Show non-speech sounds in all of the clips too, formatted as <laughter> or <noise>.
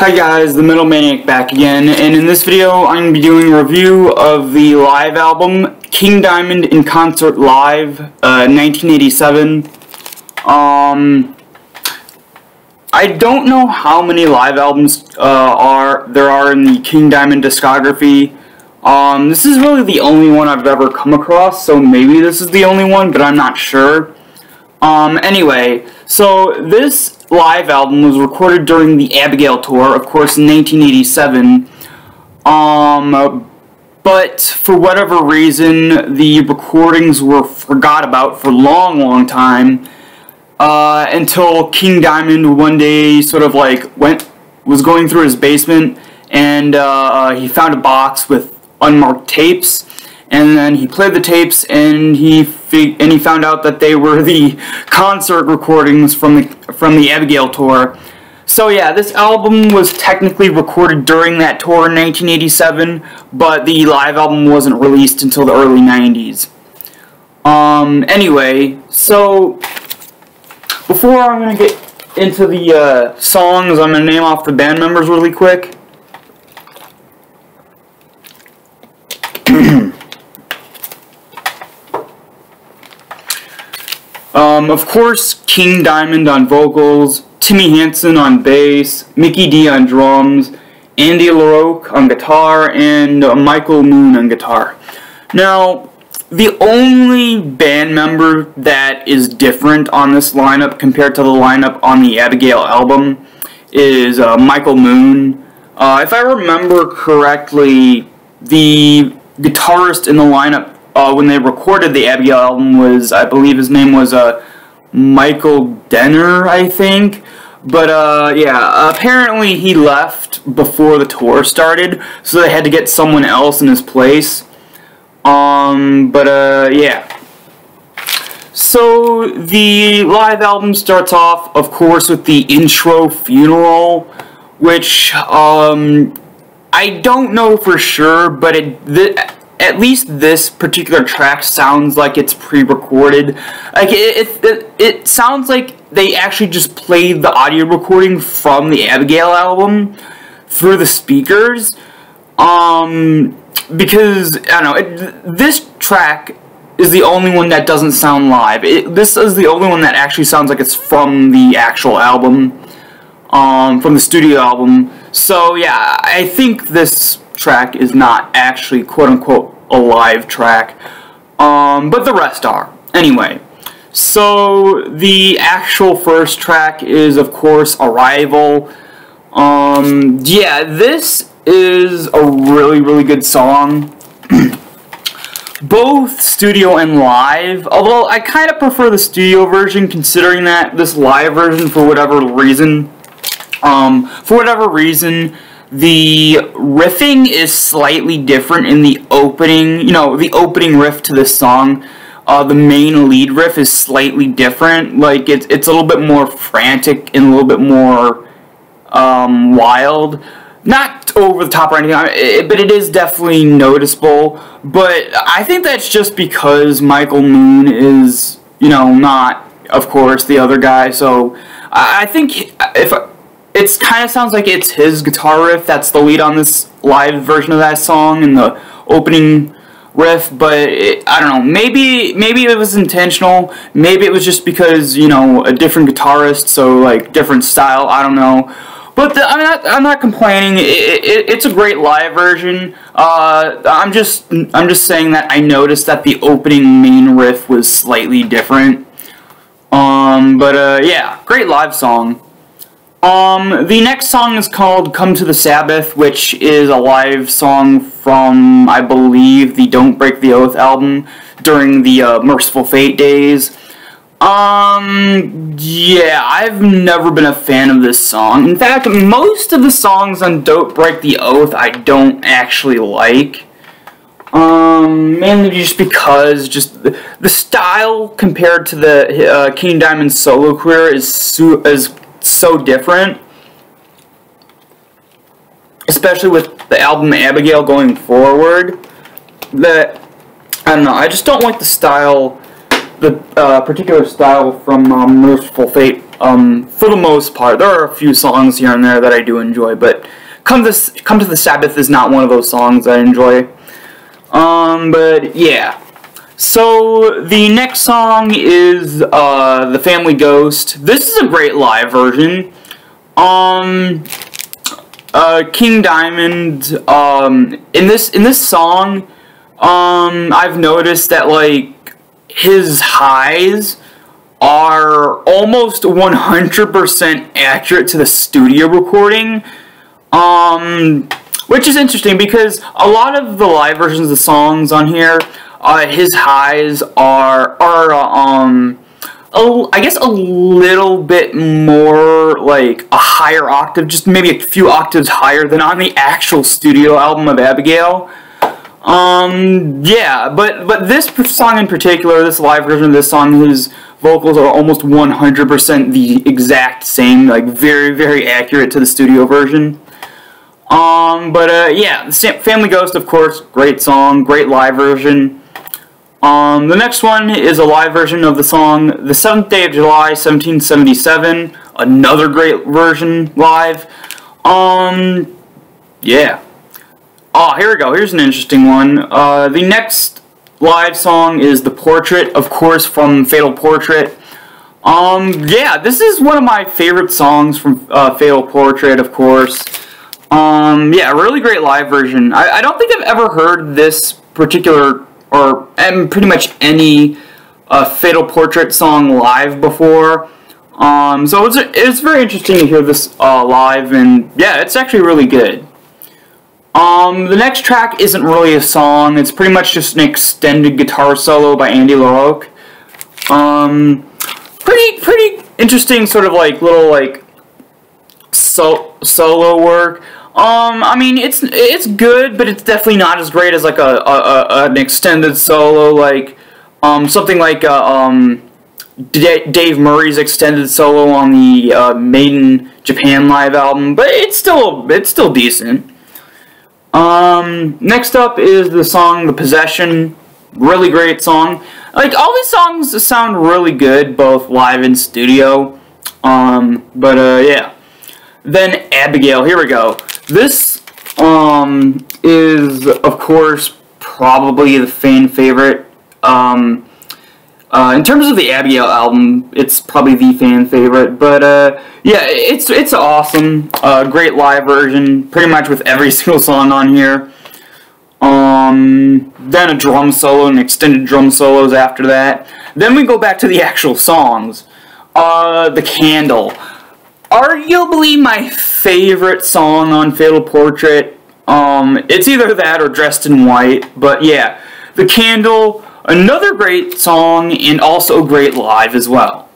Hi guys, the Metal Maniac back again, and in this video I'm going to be doing a review of the live album King Diamond in Concert Live, uh, 1987. Um, I don't know how many live albums uh, are there are in the King Diamond discography. Um, this is really the only one I've ever come across, so maybe this is the only one, but I'm not sure. Um, anyway, so this live album was recorded during the Abigail tour, of course, in 1987. Um, but for whatever reason, the recordings were forgot about for a long, long time. Uh, until King Diamond one day sort of like went was going through his basement and uh, he found a box with unmarked tapes and then he played the tapes and he and he found out that they were the concert recordings from the from the Abigail tour. So yeah, this album was technically recorded during that tour in 1987, but the live album wasn't released until the early 90s. Um, anyway, so before I'm gonna get into the uh, songs, I'm gonna name off the band members really quick. Um, of course, King Diamond on vocals, Timi Hansen on bass, Mikkey Dee on drums, Andy LaRocque on guitar, and uh, Michael Moon on guitar. Now, the only band member that is different on this lineup compared to the lineup on the Abigail album is uh, Michael Moon. Uh, if I remember correctly, the guitarist in the lineup uh, when they recorded the Abigail album was, I believe his name was uh, Michael Denner, I think. But uh, yeah, apparently he left before the tour started, so they had to get someone else in his place. Um, but uh, yeah. So the live album starts off, of course, with the intro funeral, which um, I don't know for sure, but it at least this particular track sounds like it's pre-recorded. Like it, it, it, sounds like they actually just played the audio recording from the Abigail album through the speakers. Um, because I don't know, it, this track is the only one that doesn't sound live. It, this is the only one that actually sounds like it's from the actual album, um, from the studio album. So yeah, I think this track is not actually quote unquote a live track, um, but the rest are. Anyway, so the actual first track is of course Arrival. Um, yeah, this is a really, really good song. <clears throat> Both studio and live, although I kind of prefer the studio version considering that this live version, for whatever reason, um, for whatever reason, the riffing is slightly different in the opening, you know, the opening riff to this song. Uh, the main lead riff is slightly different. Like, it's, it's a little bit more frantic and a little bit more um, wild. Not over the top or anything, but it is definitely noticeable. But I think that's just because Michael Moon is, you know, not, of course, the other guy. So I think if it kind of sounds like it's his guitar riff that's the lead on this live version of that song and the opening riff but it, I don't know maybe maybe it was intentional. Maybe it was just because you know a different guitarist so like different style I don't know. But the, I'm not I'm not complaining it, it, it's a great live version. Uh, I'm just I'm just saying that I noticed that the opening main riff was slightly different. Um but uh, yeah great live song um, the next song is called Come to the Sabbath, which is a live song from, I believe, the Don't Break the Oath album during the uh, Mercyful Fate days. Um, yeah, I've never been a fan of this song. In fact, most of the songs on Don't Break the Oath I don't actually like. Um, mainly just because just the, the style compared to the uh, King Diamond solo career is, is so different. Especially with the album Abigail going forward. That, I don't know, I just don't like the style, the uh, particular style from um, Mercyful Fate Um, for the most part, there are a few songs here and there that I do enjoy, but "Come to Come to the Sabbath" is not one of those songs I enjoy. Um, but yeah. So the next song is uh, "The Family Ghost." This is a great live version. Um, uh, King Diamond. Um, in this in this song, um, I've noticed that like his highs are almost 100% accurate to the studio recording. Um, which is interesting because a lot of the live versions of the songs on here, uh, his highs are are um a, I guess a little bit more like a higher octave, just maybe a few octaves higher than on the actual studio album of Abigail. Um, yeah, but but this song in particular, this live version of this song, his vocals are almost 100% the exact same, like very very accurate to the studio version. Um, but uh, yeah, Family Ghost, of course, great song, great live version. Um, the next one is a live version of the song The Seventh Day of July, 1777. Another great version live. Um, yeah. Oh, here we go. Here's an interesting one. Uh, the next live song is The Portrait, of course, from Fatal Portrait. Um, yeah, this is one of my favorite songs from uh, Fatal Portrait, of course. Um, yeah, really great live version. I, I don't think I've ever heard this particular or and pretty much any uh, Fatal Portrait song live before. Um, so it's it's very interesting to hear this uh, live, and yeah, it's actually really good. Um, the next track isn't really a song; it's pretty much just an extended guitar solo by Andy LaRocque. Um, pretty pretty interesting, sort of like little like so solo work. Um, I mean, it's it's good, but it's definitely not as great as like a, a, a an extended solo, like um something like uh, um D Dave Murray's extended solo on the uh, Maiden Japan live album. But it's still it's still decent. Um, next up is the song "The Possession." Really great song. Like all these songs sound really good, both live and studio. Um, but uh, yeah. Then Abigail. Here we go. This um, is, of course, probably the fan favorite. Um, uh, in terms of the Abigail album, it's probably the fan favorite. But uh, yeah, it's it's awesome. Uh, great live version, pretty much with every <laughs> single song on here. Um, then a drum solo and extended drum solos after that. Then we go back to the actual songs. Uh, the Candle arguably my favorite song on Fatal Portrait. Um, it's either that or Dressed in White, but yeah, The Candle, another great song and also great live as well.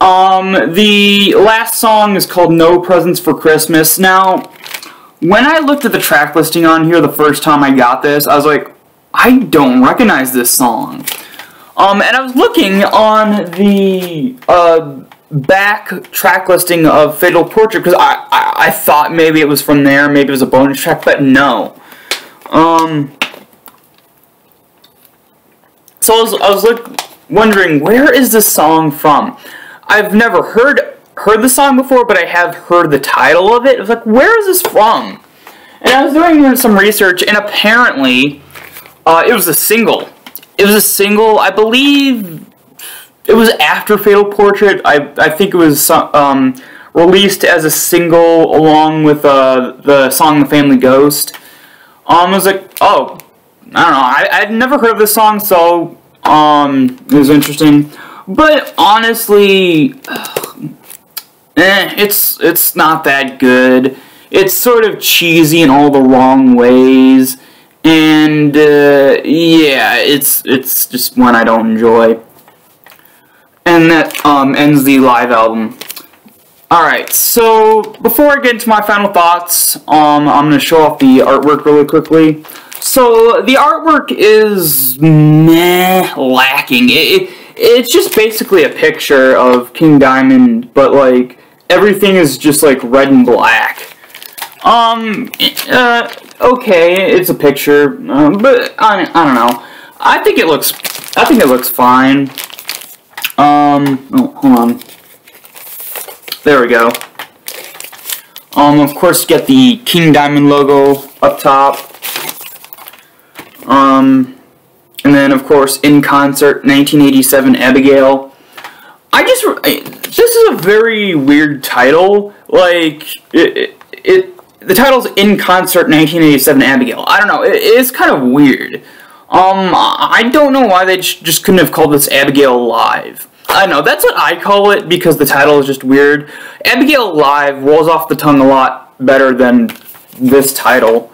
Um, the last song is called No Presents for Christmas. Now, when I looked at the track listing on here the first time I got this, I was like, I don't recognize this song. Um, and I was looking on the uh, back track listing of Fatal Portrait because I, I, I thought maybe it was from there, maybe it was a bonus track, but no. Um. So I was, I was like wondering where is this song from? I've never heard heard the song before, but I have heard the title of it. I was like, where is this from? And I was doing some research, and apparently, uh, it was a single. It was a single, I believe it was after Fatal Portrait. I I think it was um, released as a single along with uh, the song "The Family Ghost." Um, I was like, oh, I don't know. I I'd never heard of this song, so um, it was interesting. But honestly, <sighs> eh, it's it's not that good. It's sort of cheesy in all the wrong ways, and uh, yeah, it's it's just one I don't enjoy. And that um, ends the live album. Alright, so before I get into my final thoughts, um, I'm going to show off the artwork really quickly. So, the artwork is meh, lacking. It, it, it's just basically a picture of King Diamond, but like, everything is just like red and black. Um, uh, okay, it's a picture, uh, but I, I don't know. I think it looks, I think it looks fine. Um, oh, hold on. There we go. Um, of course, get the King Diamond logo up top. Um, and then, of course, In Concert, 1987 Abigail. I just, this is a very weird title. Like, it, it, it the title's In Concert, 1987 Abigail. I don't know, it, it's kind of weird. Um, I don't know why they just couldn't have called this Abigail Live. I know, that's what I call it because the title is just weird. Abigail Live rolls off the tongue a lot better than this title.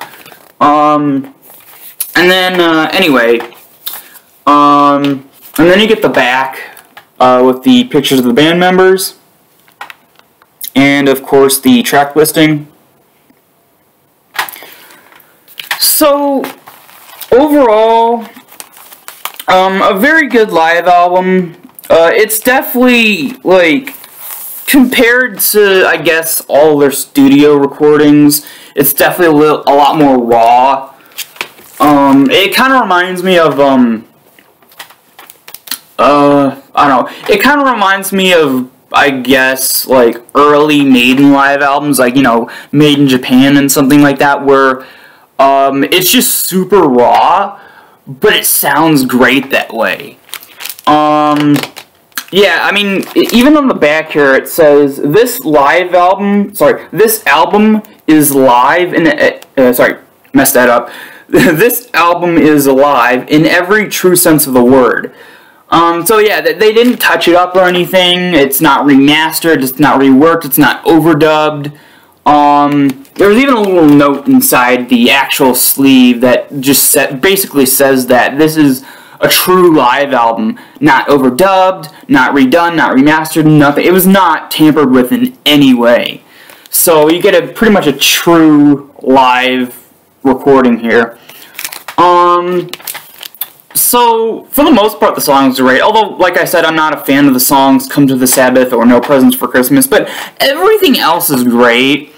Um, and then, uh, anyway, um, and then you get the back uh, with the pictures of the band members. And, of course, the track listing. So, overall, um, a very good live album. Uh, it's definitely, like, compared to, I guess, all their studio recordings, it's definitely a, little, a lot more raw. Um, it kind of reminds me of, um, uh, I don't know, it kind of reminds me of, I guess, like, early Maiden live albums, like, you know, Maiden Japan and something like that, where, um, it's just super raw, but it sounds great that way. Um, yeah, I mean, even on the back here it says, this live album, sorry, this album is live in, uh, uh, sorry, messed that up. <laughs> this album is alive in every true sense of the word. Um, so yeah, they didn't touch it up or anything. It's not remastered, it's not reworked, it's not overdubbed. Um, there was even a little note inside the actual sleeve that just set, basically says that this is a true live album, not overdubbed, not redone, not remastered, nothing. It was not tampered with in any way. So you get a pretty much a true live recording here. Um, so for the most part, the songs are great. Although, like I said, I'm not a fan of the songs "Come to the Sabbath" or "No Presents for Christmas," but everything else is great.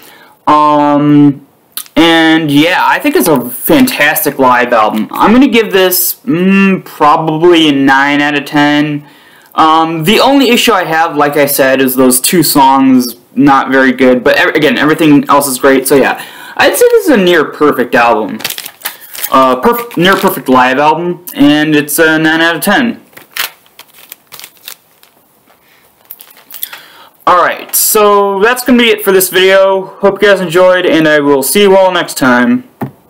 Um, and yeah, I think it's a fantastic live album. I'm going to give this mm, probably a 9 out of 10. Um, the only issue I have, like I said, is those two songs not very good. But ev again, everything else is great. So yeah, I'd say this is a near perfect album. Uh, perfect, near perfect live album, and it's a 9 out of 10. Alright, so that's going to be it for this video. Hope you guys enjoyed, and I will see you all next time.